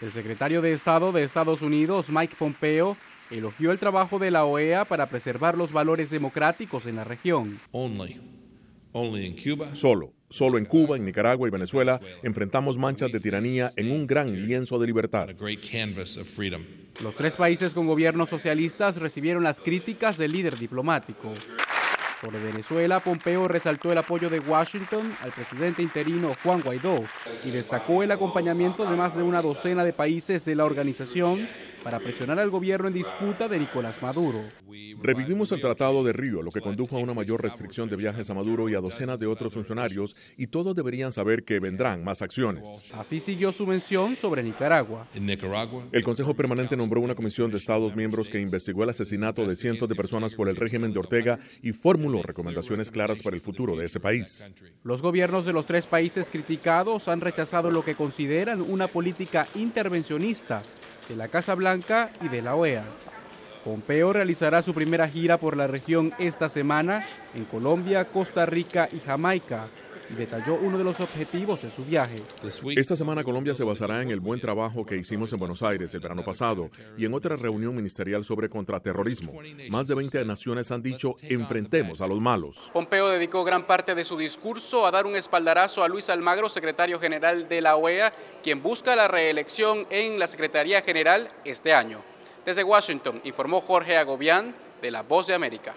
El secretario de Estado de Estados Unidos, Mike Pompeo, elogió el trabajo de la OEA para preservar los valores democráticos en la región. Solo, solo en Cuba, en Nicaragua y Venezuela enfrentamos manchas de tiranía en un gran lienzo de libertad. Los tres países con gobiernos socialistas recibieron las críticas del líder diplomático. Sobre Venezuela, Pompeo resaltó el apoyo de Washington al presidente interino Juan Guaidó y destacó el acompañamiento de más de una docena de países de la organización para presionar al gobierno en disputa de Nicolás Maduro. Revivimos el Tratado de Río, lo que condujo a una mayor restricción de viajes a Maduro y a docenas de otros funcionarios, y todos deberían saber que vendrán más acciones. Así siguió su mención sobre Nicaragua. El Consejo Permanente nombró una comisión de Estados miembros que investigó el asesinato de cientos de personas por el régimen de Ortega y formuló recomendaciones claras para el futuro de ese país. Los gobiernos de los tres países criticados han rechazado lo que consideran una política intervencionista de la Casa Blanca y de la OEA. Pompeo realizará su primera gira por la región esta semana en Colombia, Costa Rica y Jamaica y detalló uno de los objetivos de su viaje. Esta semana Colombia se basará en el buen trabajo que hicimos en Buenos Aires el verano pasado y en otra reunión ministerial sobre contraterrorismo. Más de 20 naciones han dicho enfrentemos a los malos. Pompeo dedicó gran parte de su discurso a dar un espaldarazo a Luis Almagro, secretario general de la OEA, quien busca la reelección en la Secretaría General este año. Desde Washington informó Jorge Agobián de La Voz de América.